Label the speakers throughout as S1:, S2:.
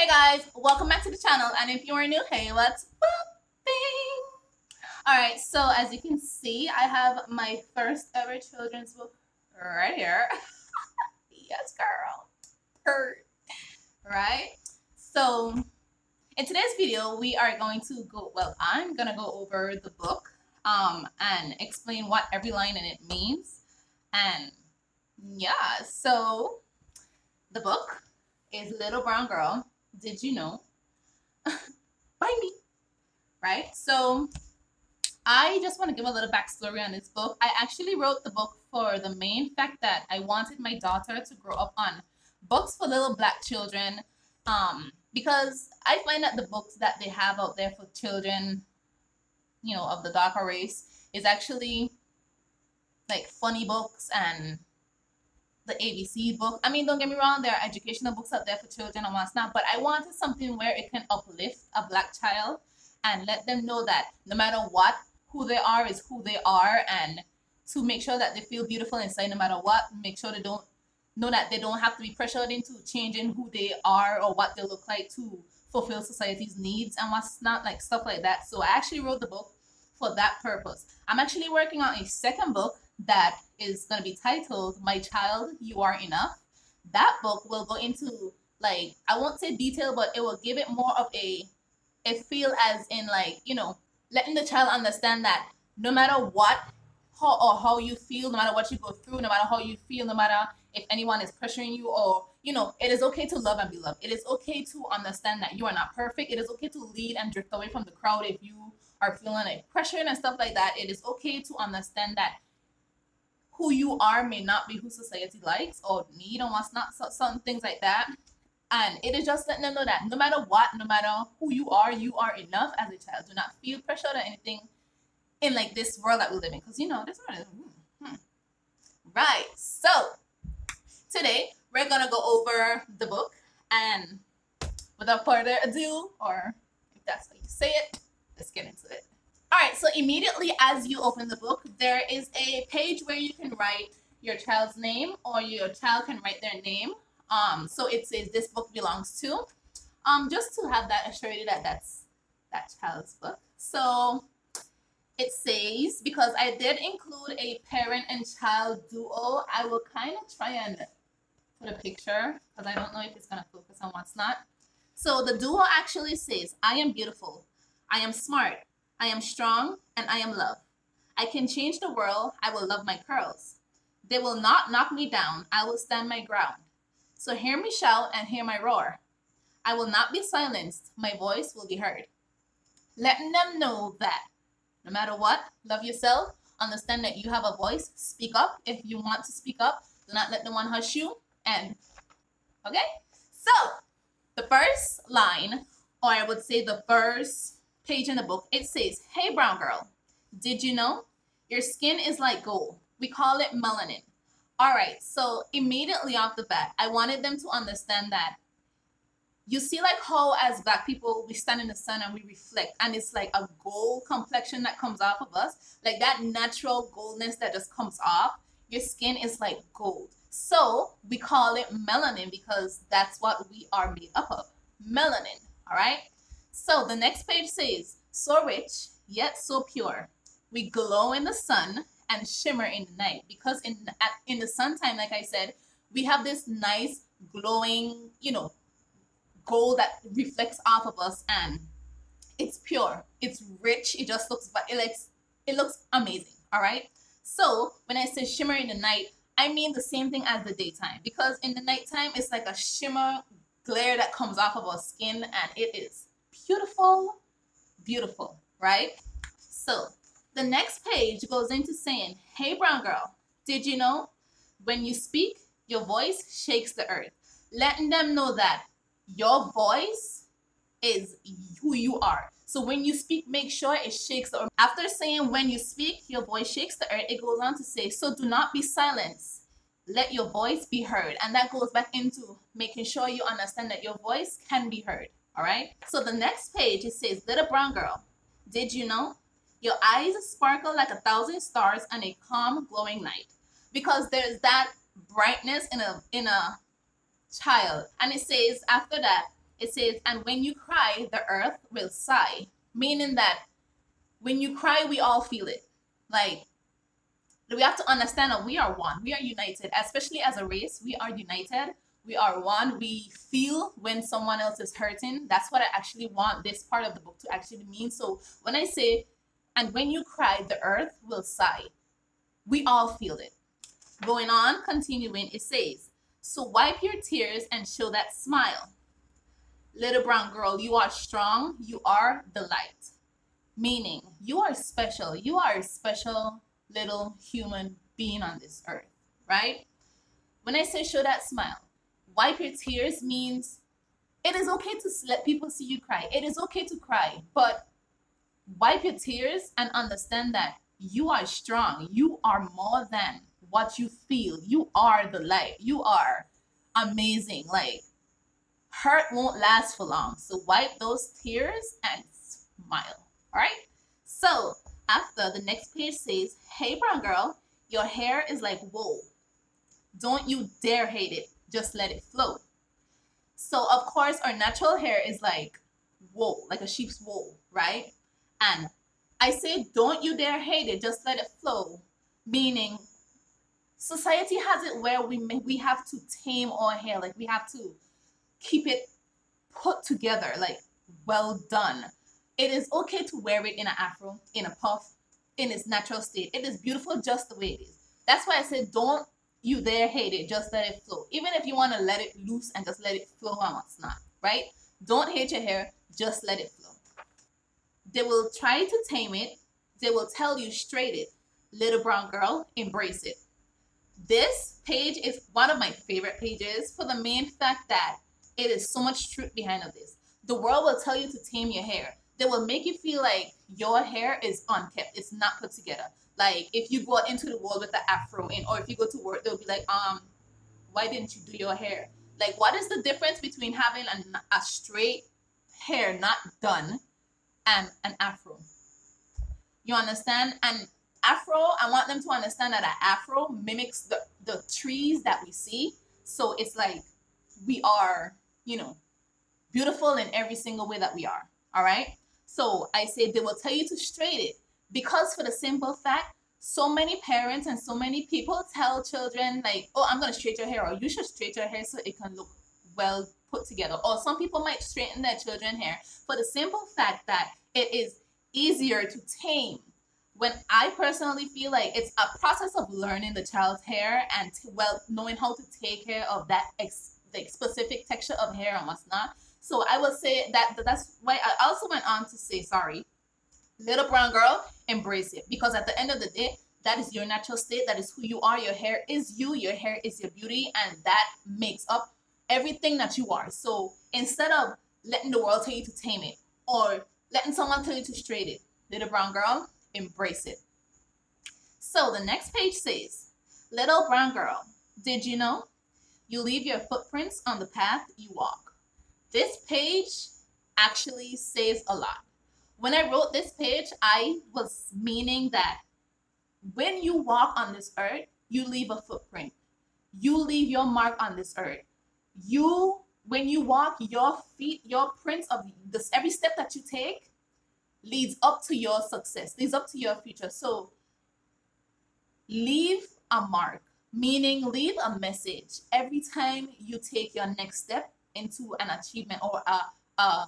S1: Hey guys, welcome back to the channel and if you are new, hey, what's popping? Alright, so as you can see, I have my first ever children's book right here. yes, girl. Right? So, in today's video, we are going to go, well, I'm going to go over the book um, and explain what every line in it means. And yeah, so the book is Little Brown Girl did you know? By me. Right? So I just want to give a little backstory on this book. I actually wrote the book for the main fact that I wanted my daughter to grow up on books for little black children. Um, because I find that the books that they have out there for children, you know, of the darker race is actually like funny books and the ABC book. I mean, don't get me wrong, there are educational books out there for children and what's not, but I wanted something where it can uplift a black child and let them know that no matter what, who they are is who they are, and to make sure that they feel beautiful inside no matter what, make sure they don't know that they don't have to be pressured into changing who they are or what they look like to fulfill society's needs and what's not, like stuff like that. So I actually wrote the book for that purpose. I'm actually working on a second book that is going to be titled My Child, You Are Enough. That book will go into like I won't say detail, but it will give it more of a a feel as in like, you know, letting the child understand that no matter what how or how you feel, no matter what you go through, no matter how you feel, no matter if anyone is pressuring you or you know, it is okay to love and be loved. It is okay to understand that you are not perfect. It is okay to lead and drift away from the crowd if you are feeling like pressure and stuff like that. It is okay to understand that who you are may not be who society likes or need and what's not, so, some things like that. And it is just letting them know that no matter what, no matter who you are, you are enough as a child. Do not feel pressured or anything in like this world that we live in. Because you know, this world is hmm, hmm. right. So today we're gonna go over the book and without further ado, or if that's how you say it, let's get into it. All right, so immediately as you open the book, there is a page where you can write your child's name or your child can write their name. Um, so it says this book belongs to. Um, just to have that assurity that that's that child's book. So it says, because I did include a parent and child duo, I will kind of try and put a picture because I don't know if it's going to focus on what's not. So the duo actually says, I am beautiful. I am smart. I am strong and I am love. I can change the world. I will love my curls. They will not knock me down. I will stand my ground. So hear me shout and hear my roar. I will not be silenced. My voice will be heard. Letting them know that no matter what, love yourself. Understand that you have a voice. Speak up if you want to speak up. Do not let the one hush you. And okay, so the first line, or I would say the first page in the book, it says, Hey, brown girl, did you know your skin is like gold? We call it melanin. All right, so immediately off the bat, I wanted them to understand that you see like how as black people we stand in the sun and we reflect and it's like a gold complexion that comes off of us like that natural goldness that just comes off your skin is like gold so we call it melanin because that's what we are made up of melanin all right so the next page says, so rich, yet so pure. We glow in the sun and shimmer in the night. Because in, at, in the sun time, like I said, we have this nice glowing, you know, gold that reflects off of us and it's pure. It's rich. It just looks, but it looks, it looks amazing. All right. So when I say shimmer in the night, I mean the same thing as the daytime because in the nighttime, it's like a shimmer glare that comes off of our skin and it is beautiful, beautiful, right? So the next page goes into saying, hey, brown girl, did you know when you speak, your voice shakes the earth? Letting them know that your voice is who you are. So when you speak, make sure it shakes the earth. After saying when you speak, your voice shakes the earth, it goes on to say, so do not be silent. Let your voice be heard. And that goes back into making sure you understand that your voice can be heard. All right. So the next page, it says, Little brown girl, did you know? Your eyes sparkle like a thousand stars on a calm, glowing night. Because there's that brightness in a in a child. And it says after that, it says, and when you cry, the earth will sigh. Meaning that when you cry, we all feel it. Like, we have to understand that we are one. We are united, especially as a race. We are united. We are one. We feel when someone else is hurting. That's what I actually want this part of the book to actually mean. So when I say, and when you cry, the earth will sigh, we all feel it. Going on, continuing, it says, so wipe your tears and show that smile. Little brown girl, you are strong. You are the light. Meaning, you are special. You are a special little human being on this earth, right? When I say show that smile, wipe your tears means it is okay to let people see you cry. It is okay to cry, but wipe your tears and understand that you are strong. You are more than what you feel. You are the light. You are amazing. Like, hurt won't last for long. So, wipe those tears and smile. All right? So, after the next page says, Hey, brown girl, your hair is like wool. Don't you dare hate it. Just let it flow. So, of course, our natural hair is like wool, like a sheep's wool, right? And I say, don't you dare hate it. Just let it flow. Meaning, society has it where we may, we have to tame our hair, like we have to keep it put together, like well done. It is okay to wear it in an afro, in a puff, in its natural state. It is beautiful just the way it is. That's why I said don't you there hate it, just let it flow. Even if you want to let it loose and just let it flow on what's not, right? Don't hate your hair, just let it flow. They will try to tame it. They will tell you straight it. Little brown girl, embrace it. This page is one of my favorite pages for the main fact that it is so much truth behind of this. The world will tell you to tame your hair. They will make you feel like your hair is unkept. It's not put together. Like if you go into the world with the afro in, or if you go to work, they'll be like, um, why didn't you do your hair? Like, what is the difference between having a, a straight hair not done and an afro? You understand? And afro, I want them to understand that an afro mimics the, the trees that we see. So it's like we are, you know, beautiful in every single way that we are. All right. So I say they will tell you to straight it because for the simple fact, so many parents and so many people tell children like, oh, I'm going to straighten your hair or you should straighten your hair so it can look well put together. Or some people might straighten their children hair for the simple fact that it is easier to tame when I personally feel like it's a process of learning the child's hair and well knowing how to take care of that ex- like specific texture of hair and what's not. So I will say that that's why I also went on to say sorry, little brown girl, embrace it because at the end of the day, that is your natural state. That is who you are. Your hair is you. Your hair is your beauty, and that makes up everything that you are. So instead of letting the world tell you to tame it or letting someone tell you to straight it, little brown girl, embrace it. So the next page says, Little brown girl, did you know? You leave your footprints on the path you walk. This page actually says a lot. When I wrote this page, I was meaning that when you walk on this earth, you leave a footprint. You leave your mark on this earth. You, when you walk, your feet, your prints of this, every step that you take leads up to your success, leads up to your future. So leave a mark, meaning leave a message every time you take your next step into an achievement or a, a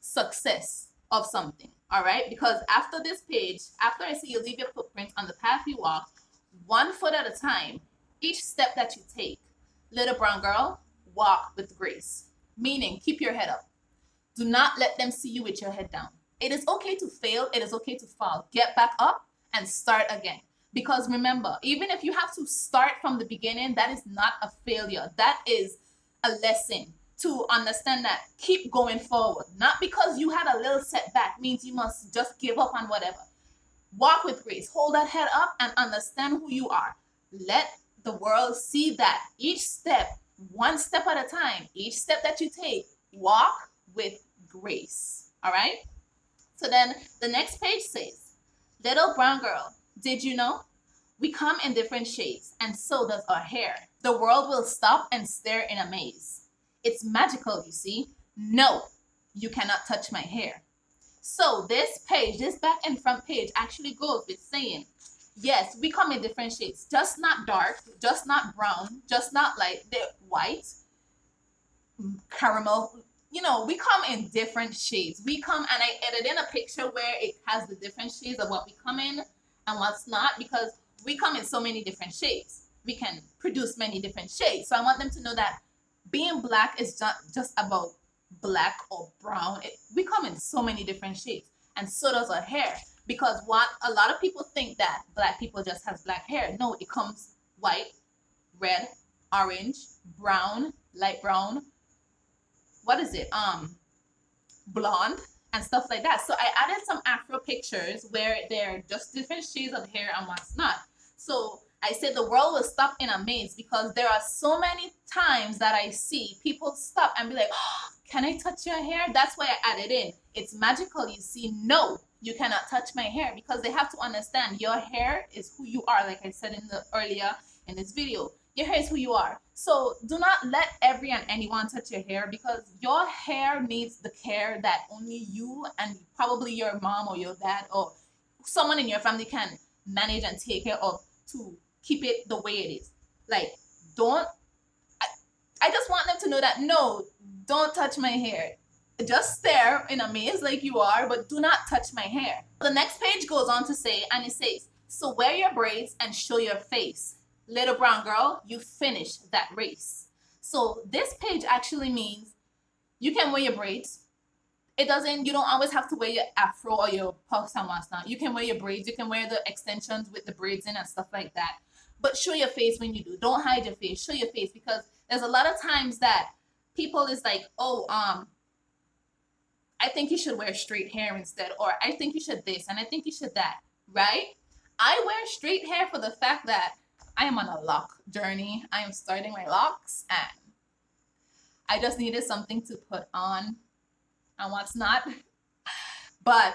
S1: success of something. All right. Because after this page, after I see you leave your footprint on the path you walk, one foot at a time, each step that you take, little brown girl, walk with grace. Meaning, keep your head up. Do not let them see you with your head down. It is okay to fail. It is okay to fall. Get back up and start again. Because remember, even if you have to start from the beginning, that is not a failure. That is a lesson to understand that keep going forward. Not because you had a little setback means you must just give up on whatever. Walk with grace. Hold that head up and understand who you are. Let the world see that each step, one step at a time, each step that you take, walk with grace. All right? So then the next page says, Little brown girl, did you know? We come in different shapes, and so does our hair. The world will stop and stare in amaze. It's magical, you see. no, you cannot touch my hair. So this page, this back and front page actually goes with saying, yes, we come in different shades, just not dark, just not brown, just not like the white, caramel. You know, we come in different shades. We come and I edited in a picture where it has the different shades of what we come in and what's not because we come in so many different shades. We can produce many different shades. So I want them to know that being black is not just about black or brown. It, we come in so many different shades, and so does our hair. Because what a lot of people think that black people just has black hair. No, it comes white, red, orange, brown, light brown. What is it? Um, blonde and stuff like that. So I added some Afro pictures where they're just different shades of hair and what's not. So I said the world will stop in a maze because there are so many times that I see people stop and be like, oh, can I touch your hair? That's why I added in. It's magical. You see, no, you cannot touch my hair because they have to understand your hair is who you are. Like I said in the earlier in this video, your hair is who you are. So do not let every and anyone touch your hair because your hair needs the care that only you and probably your mom or your dad or someone in your family can manage and take care of to keep it the way it is. Like, don't. I, I just want them to know that no, don't touch my hair. Just stare in a maze like you are, but do not touch my hair. The next page goes on to say, and it says, so wear your braids and show your face. Little brown girl, you finished that race. So this page actually means you can wear your braids. It doesn't, you don't always have to wear your afro or your puffs and whatnot. You can wear your braids. You can wear the extensions with the braids in and stuff like that. But show your face when you do. Don't hide your face. Show your face because there's a lot of times that people is like, oh, um, I think you should wear straight hair instead, or I think you should this, and I think you should that, right? I wear straight hair for the fact that I am on a lock journey. I am starting my locks, and I just needed something to put on and what's not. But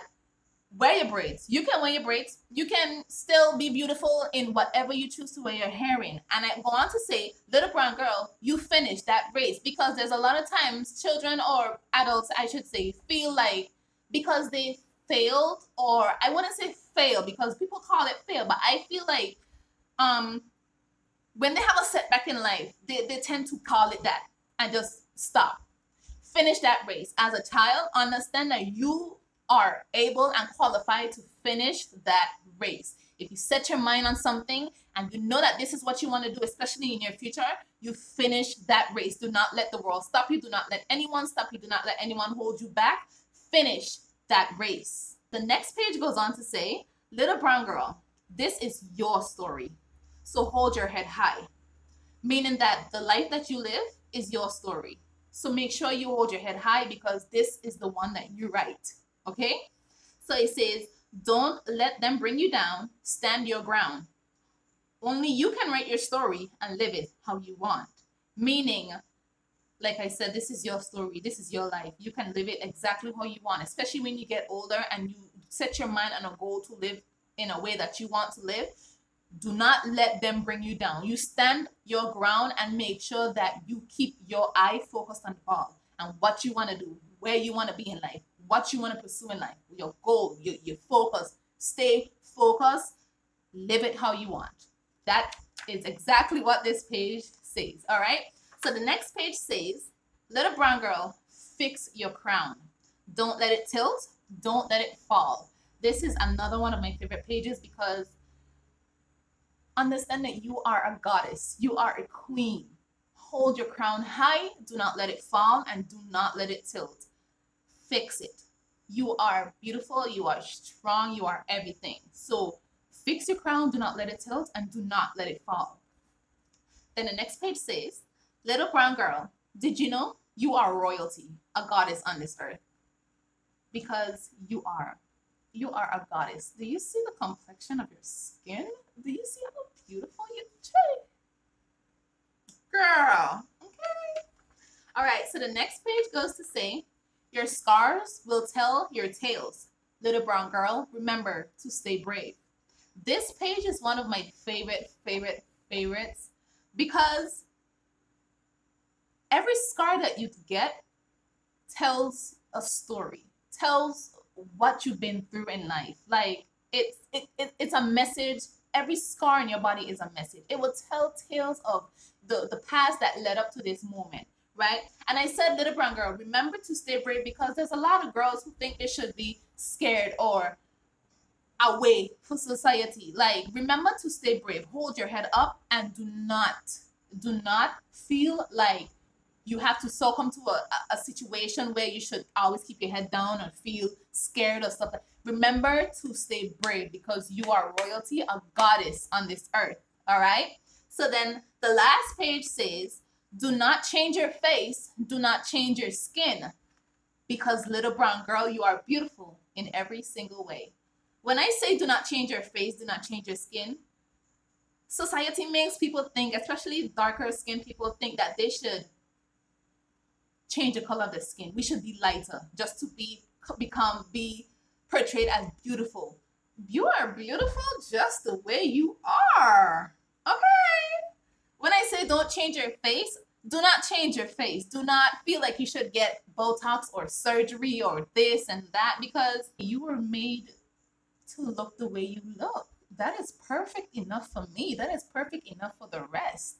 S1: wear your braids. You can wear your braids. You can still be beautiful in whatever you choose to wear your hair in. And I go on to say, little brown girl, you finish that race because there's a lot of times children or adults, I should say, feel like because they failed or I wouldn't say fail because people call it fail, but I feel like um when they have a setback in life, they, they tend to call it that and just stop. Finish that race. As a child, understand that you are able and qualified to finish that race. If you set your mind on something and you know that this is what you want to do, especially in your future, you finish that race. Do not let the world stop you. Do not let anyone stop you. Do not let anyone hold you back. Finish that race. The next page goes on to say, Little brown girl, this is your story. So hold your head high, meaning that the life that you live is your story. So make sure you hold your head high because this is the one that you write. Okay? So it says, don't let them bring you down. Stand your ground. Only you can write your story and live it how you want. Meaning, like I said, this is your story. This is your life. You can live it exactly how you want, especially when you get older and you set your mind on a goal to live in a way that you want to live. Do not let them bring you down. You stand your ground and make sure that you keep your eye focused on the ball and what you want to do, where you want to be in life, what you want to pursue in life, your goal, your, your focus. Stay focused, live it how you want. That is exactly what this page says. All right. So the next page says, Little brown girl, fix your crown. Don't let it tilt. Don't let it fall. This is another one of my favorite pages because understand that you are a goddess. You are a queen. Hold your crown high. Do not let it fall and do not let it tilt fix it. You are beautiful, you are strong, you are everything. So fix your crown, do not let it tilt, and do not let it fall. Then the next page says, Little brown girl, did you know you are royalty, a goddess on this earth? Because you are. You are a goddess. Do you see the complexion of your skin? Do you see how beautiful you are? Girl, okay. All right, so the next page goes to say, your scars will tell your tales. Little brown girl, remember to stay brave. This page is one of my favorite, favorite, favorites because every scar that you get tells a story, tells what you've been through in life. Like it's it, it, it's a message. Every scar in your body is a message. It will tell tales of the, the past that led up to this moment, right? And I said, little brown girl, remember to stay brave because there's a lot of girls who think they should be scared or away for society. Like, remember to stay brave. Hold your head up and do not, do not feel like you have to succumb to a, a situation where you should always keep your head down or feel scared or stuff. Remember to stay brave because you are royalty, a goddess on this earth. All right. So then the last page says, do not change your face. Do not change your skin because little brown girl, you are beautiful in every single way. When I say do not change your face, do not change your skin, society makes people think, especially darker skin people, think that they should change the color of the skin. We should be lighter just to be become be portrayed as beautiful. You are beautiful just the way you are. Okay. When I say don't change your face, do not change your face. Do not feel like you should get Botox or surgery or this and that because you were made to look the way you look. That is perfect enough for me. That is perfect enough for the rest.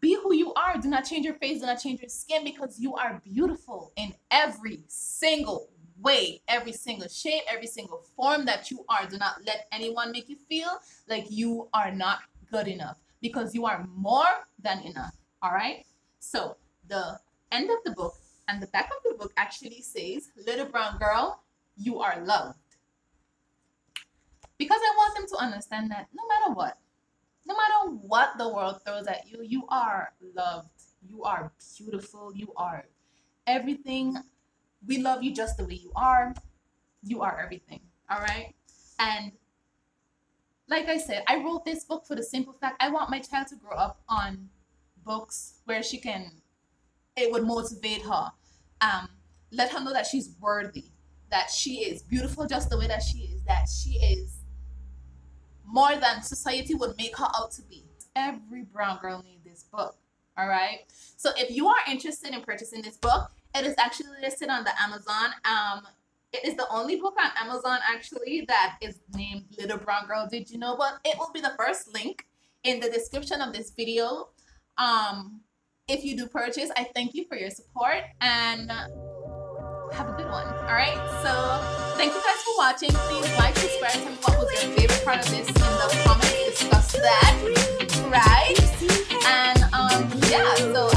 S1: Be who you are. Do not change your face. Do not change your skin because you are beautiful in every single way, every single shape, every single form that you are. Do not let anyone make you feel like you are not good enough because you are more than enough. All right. So the end of the book and the back of the book actually says, Little brown girl, you are loved. Because I want them to understand that no matter what, no matter what the world throws at you, you are loved. You are beautiful. You are everything. We love you just the way you are. You are everything. All right. And like I said, I wrote this book for the simple fact I want my child to grow up on books where she can, it would motivate her. Um, let her know that she's worthy, that she is beautiful just the way that she is, that she is more than society would make her out to be. Every brown girl needs this book. All right. So if you are interested in purchasing this book, it is actually listed on the Amazon. Um, it is the only book on Amazon actually that is named Little Brown Girl. Did you know? But it will be the first link in the description of this video. Um, if you do purchase, I thank you for your support and have a good one. All right. So thank you guys for watching. Please like, subscribe, tell me what was your favorite part of this in the comments. Discuss that. Right. And um, yeah. So